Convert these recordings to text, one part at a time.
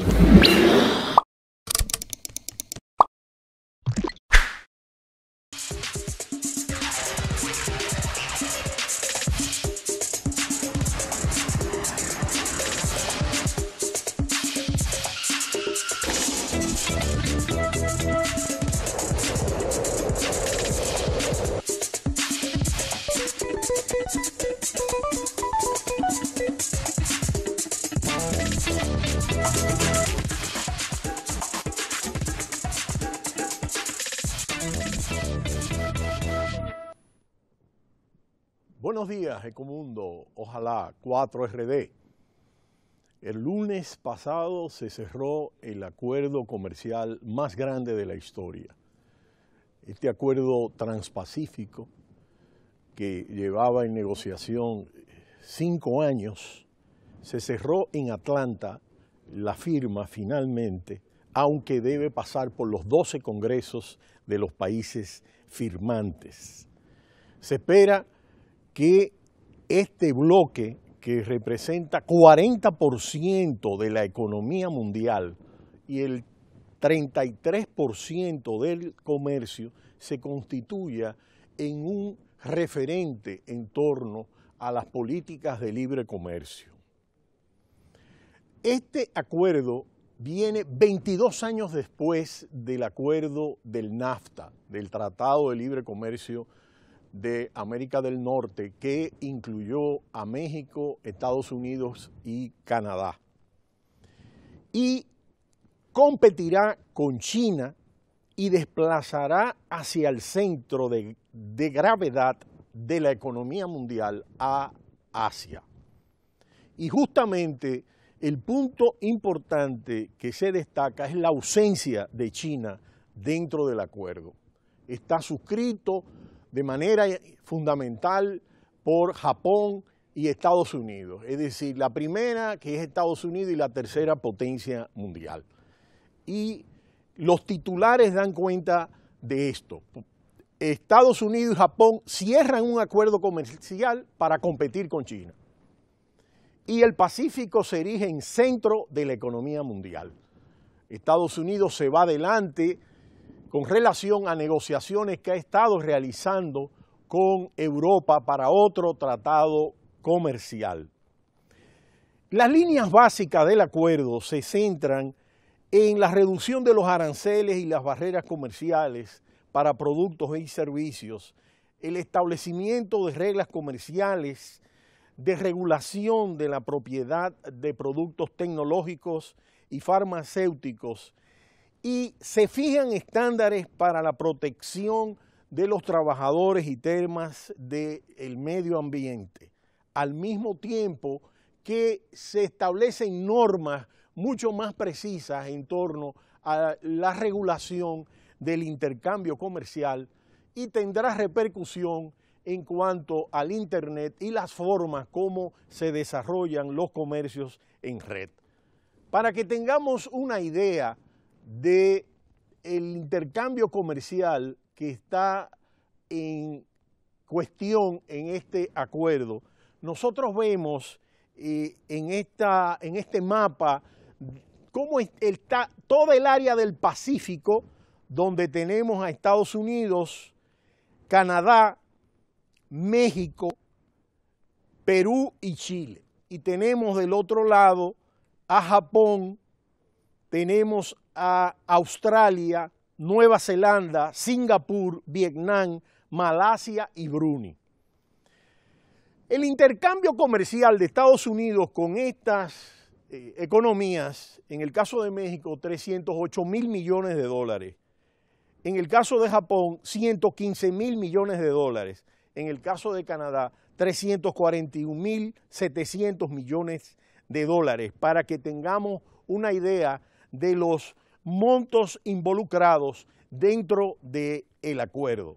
you Buenos días, Ecomundo. Ojalá 4RD. El lunes pasado se cerró el acuerdo comercial más grande de la historia. Este acuerdo transpacífico que llevaba en negociación cinco años, se cerró en Atlanta la firma finalmente, aunque debe pasar por los 12 congresos de los países firmantes. Se espera que este bloque, que representa 40% de la economía mundial y el 33% del comercio, se constituya en un referente en torno a las políticas de libre comercio. Este acuerdo viene 22 años después del acuerdo del NAFTA, del Tratado de Libre Comercio de América del Norte, que incluyó a México, Estados Unidos y Canadá. Y competirá con China y desplazará hacia el centro de, de gravedad de la economía mundial a Asia. Y justamente el punto importante que se destaca es la ausencia de China dentro del acuerdo. Está suscrito de manera fundamental por Japón y Estados Unidos, es decir, la primera que es Estados Unidos y la tercera potencia mundial. Y los titulares dan cuenta de esto. Estados Unidos y Japón cierran un acuerdo comercial para competir con China. Y el Pacífico se erige en centro de la economía mundial. Estados Unidos se va adelante con relación a negociaciones que ha estado realizando con Europa para otro tratado comercial. Las líneas básicas del acuerdo se centran en la reducción de los aranceles y las barreras comerciales para productos y servicios, el establecimiento de reglas comerciales, de regulación de la propiedad de productos tecnológicos y farmacéuticos y se fijan estándares para la protección de los trabajadores y temas del medio ambiente, al mismo tiempo que se establecen normas mucho más precisas en torno a la regulación del intercambio comercial y tendrá repercusión en cuanto al Internet y las formas como se desarrollan los comercios en red. Para que tengamos una idea de el intercambio comercial que está en cuestión en este acuerdo, nosotros vemos eh, en, esta, en este mapa cómo está toda el área del Pacífico, donde tenemos a Estados Unidos, Canadá, México, Perú y Chile. Y tenemos del otro lado a Japón, tenemos a Australia, Nueva Zelanda, Singapur, Vietnam, Malasia y Brunei. El intercambio comercial de Estados Unidos con estas eh, economías, en el caso de México, 308 mil millones de dólares. En el caso de Japón, 115 mil millones de dólares. En el caso de Canadá, 341 mil 700 millones de dólares, para que tengamos una idea de los montos involucrados dentro del acuerdo.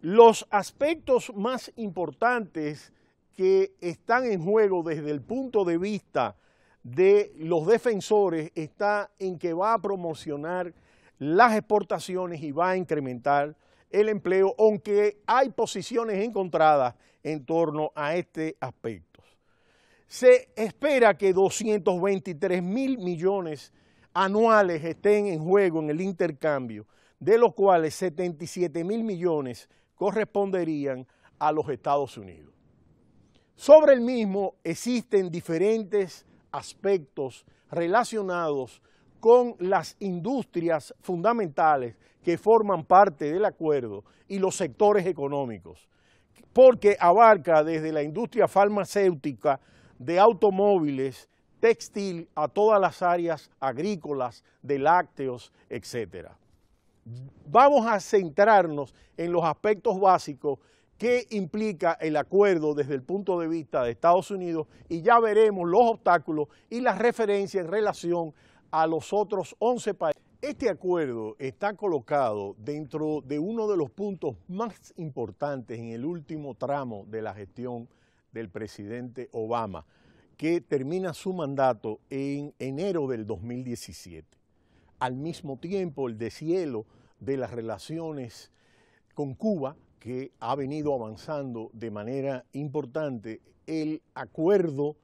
Los aspectos más importantes que están en juego desde el punto de vista de los defensores está en que va a promocionar las exportaciones y va a incrementar el empleo, aunque hay posiciones encontradas en torno a este aspecto. Se espera que 223 mil millones anuales estén en juego en el intercambio, de los cuales 77 mil millones corresponderían a los Estados Unidos. Sobre el mismo existen diferentes aspectos relacionados con las industrias fundamentales que forman parte del acuerdo y los sectores económicos, porque abarca desde la industria farmacéutica, de automóviles, textil, a todas las áreas agrícolas, de lácteos, etc. Vamos a centrarnos en los aspectos básicos que implica el acuerdo desde el punto de vista de Estados Unidos y ya veremos los obstáculos y las referencias en relación a los otros 11 países. Este acuerdo está colocado dentro de uno de los puntos más importantes en el último tramo de la gestión del presidente Obama, que termina su mandato en enero del 2017. Al mismo tiempo, el deshielo de las relaciones con Cuba, que ha venido avanzando de manera importante, el acuerdo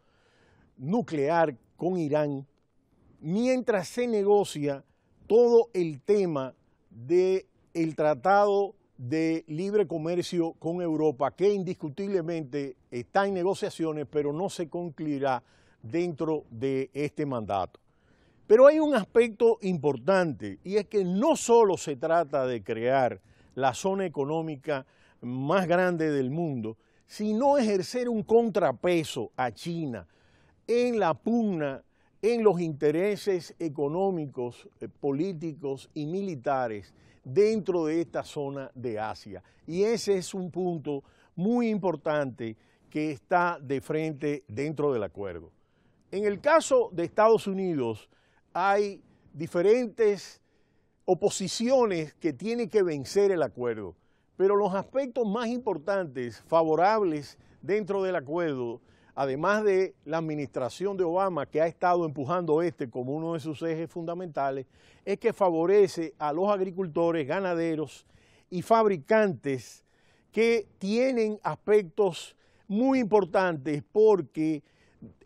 nuclear con Irán, mientras se negocia todo el tema del el tratado de libre comercio con Europa, que indiscutiblemente está en negociaciones, pero no se concluirá dentro de este mandato. Pero hay un aspecto importante y es que no solo se trata de crear la zona económica más grande del mundo, sino ejercer un contrapeso a China en la pugna en los intereses económicos, eh, políticos y militares dentro de esta zona de Asia. Y ese es un punto muy importante que está de frente dentro del acuerdo. En el caso de Estados Unidos hay diferentes oposiciones que tienen que vencer el acuerdo, pero los aspectos más importantes, favorables dentro del acuerdo, además de la administración de Obama, que ha estado empujando este como uno de sus ejes fundamentales, es que favorece a los agricultores, ganaderos y fabricantes que tienen aspectos muy importantes porque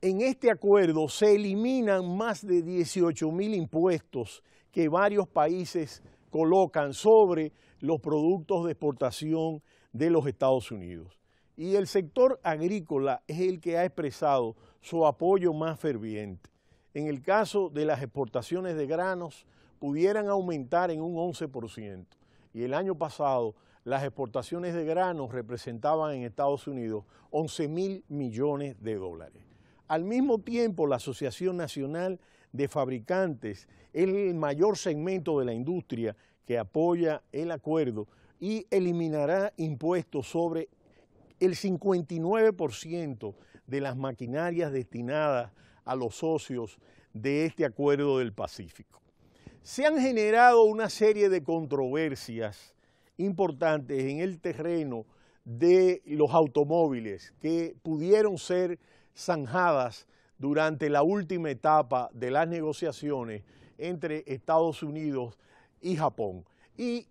en este acuerdo se eliminan más de 18 mil impuestos que varios países colocan sobre los productos de exportación de los Estados Unidos. Y el sector agrícola es el que ha expresado su apoyo más ferviente. En el caso de las exportaciones de granos, pudieran aumentar en un 11%. Y el año pasado, las exportaciones de granos representaban en Estados Unidos 11 mil millones de dólares. Al mismo tiempo, la Asociación Nacional de Fabricantes es el mayor segmento de la industria que apoya el acuerdo y eliminará impuestos sobre el 59% de las maquinarias destinadas a los socios de este acuerdo del Pacífico. Se han generado una serie de controversias importantes en el terreno de los automóviles que pudieron ser zanjadas durante la última etapa de las negociaciones entre Estados Unidos y Japón. Y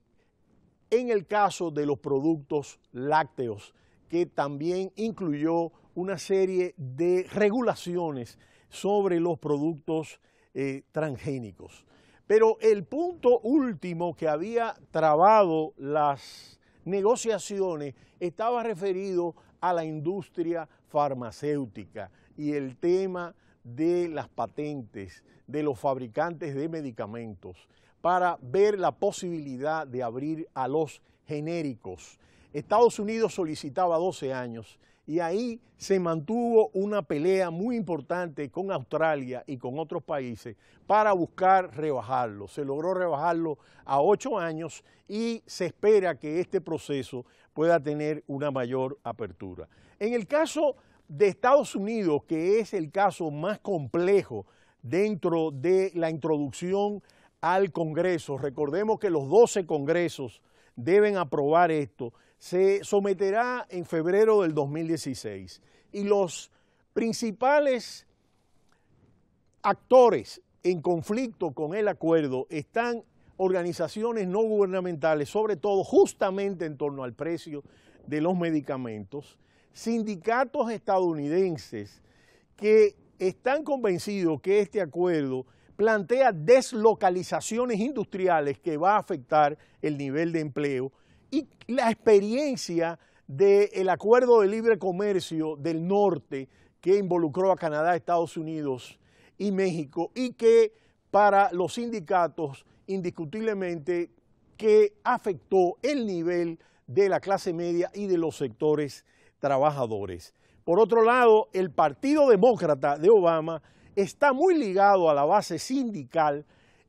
en el caso de los productos lácteos, que también incluyó una serie de regulaciones sobre los productos eh, transgénicos. Pero el punto último que había trabado las negociaciones estaba referido a la industria farmacéutica y el tema de las patentes de los fabricantes de medicamentos para ver la posibilidad de abrir a los genéricos. Estados Unidos solicitaba 12 años y ahí se mantuvo una pelea muy importante con Australia y con otros países para buscar rebajarlo. Se logró rebajarlo a 8 años y se espera que este proceso pueda tener una mayor apertura. En el caso de Estados Unidos, que es el caso más complejo dentro de la introducción al Congreso, recordemos que los 12 congresos deben aprobar esto, se someterá en febrero del 2016 y los principales actores en conflicto con el acuerdo están organizaciones no gubernamentales, sobre todo justamente en torno al precio de los medicamentos, sindicatos estadounidenses que están convencidos que este acuerdo plantea deslocalizaciones industriales que va a afectar el nivel de empleo y la experiencia del acuerdo de libre comercio del norte que involucró a Canadá, Estados Unidos y México y que para los sindicatos indiscutiblemente que afectó el nivel de la clase media y de los sectores trabajadores. Por otro lado, el Partido Demócrata de Obama está muy ligado a la base sindical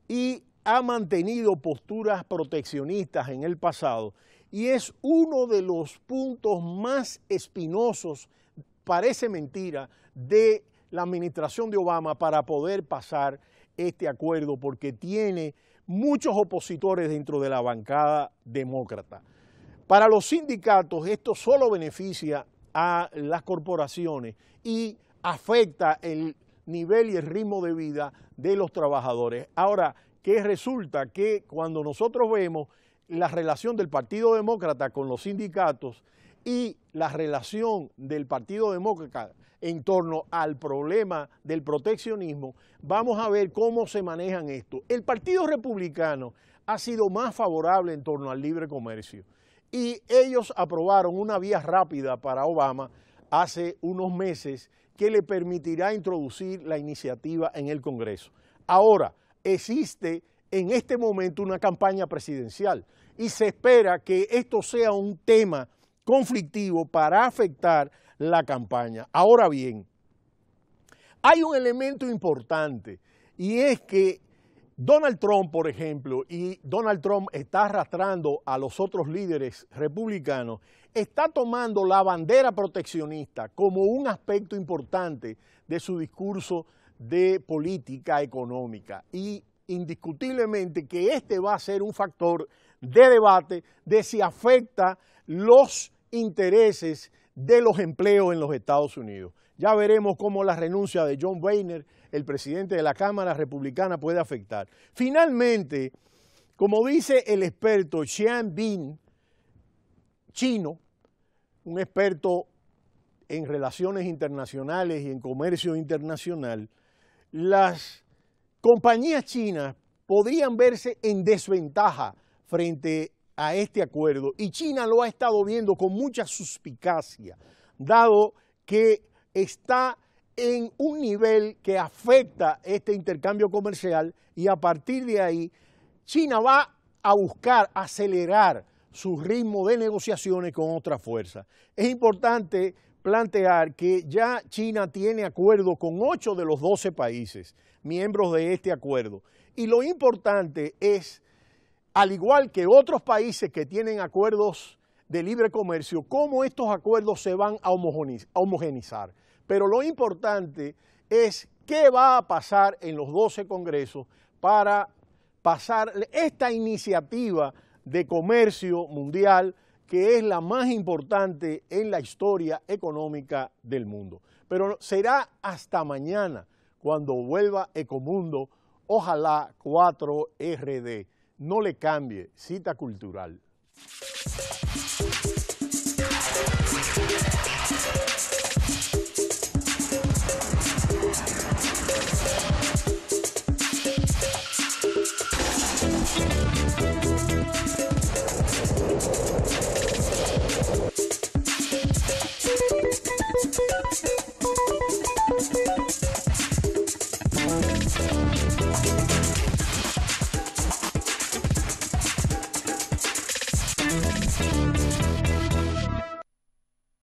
y ha mantenido posturas proteccionistas en el pasado y es uno de los puntos más espinosos, parece mentira, de la administración de Obama para poder pasar este acuerdo porque tiene muchos opositores dentro de la bancada demócrata. Para los sindicatos esto solo beneficia a las corporaciones y afecta el nivel y el ritmo de vida de los trabajadores. Ahora, ¿qué resulta? Que cuando nosotros vemos la relación del Partido Demócrata con los sindicatos y la relación del Partido Demócrata en torno al problema del proteccionismo, vamos a ver cómo se manejan esto. El Partido Republicano ha sido más favorable en torno al libre comercio y ellos aprobaron una vía rápida para Obama hace unos meses que le permitirá introducir la iniciativa en el Congreso. Ahora, existe en este momento una campaña presidencial y se espera que esto sea un tema conflictivo para afectar la campaña. Ahora bien, hay un elemento importante y es que Donald Trump, por ejemplo, y Donald Trump está arrastrando a los otros líderes republicanos, está tomando la bandera proteccionista como un aspecto importante de su discurso de política económica y indiscutiblemente que este va a ser un factor de debate de si afecta los intereses de los empleos en los Estados Unidos. Ya veremos cómo la renuncia de John Boehner, el presidente de la Cámara Republicana, puede afectar. Finalmente, como dice el experto Xian Bin, chino, un experto en relaciones internacionales y en comercio internacional, las compañías chinas podrían verse en desventaja frente a este acuerdo y China lo ha estado viendo con mucha suspicacia, dado que está en un nivel que afecta este intercambio comercial y a partir de ahí China va a buscar acelerar su ritmo de negociaciones con otra fuerza. Es importante plantear que ya China tiene acuerdo con ocho de los 12 países miembros de este acuerdo. Y lo importante es, al igual que otros países que tienen acuerdos de libre comercio, cómo estos acuerdos se van a homogenizar. Pero lo importante es qué va a pasar en los 12 congresos para pasar esta iniciativa de comercio mundial que es la más importante en la historia económica del mundo. Pero será hasta mañana cuando vuelva Ecomundo, ojalá 4RD. No le cambie, cita cultural.